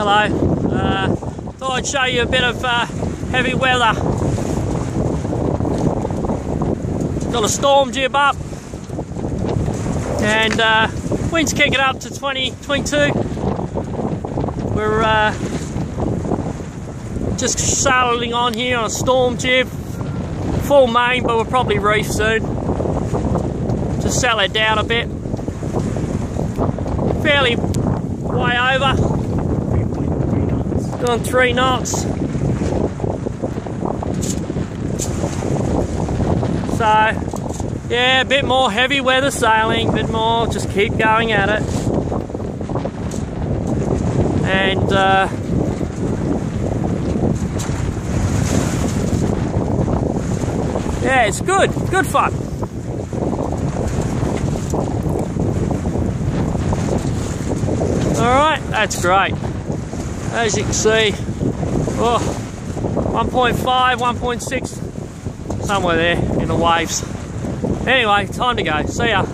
Hello. Uh, thought I'd show you a bit of uh, heavy weather. Got a storm jib up and uh, wind's kicking up to 20, 22. We're uh, just sailing on here on a storm jib, full main, but we'll probably reef soon. Just sail it down a bit. Fairly way over. Doing three knots. So, yeah, a bit more heavy weather sailing, a bit more, just keep going at it. And, uh, yeah, it's good, good fun. Alright, that's great. As you can see, oh, 1.5, 1.6 somewhere there in the waves. Anyway, time to go. See ya.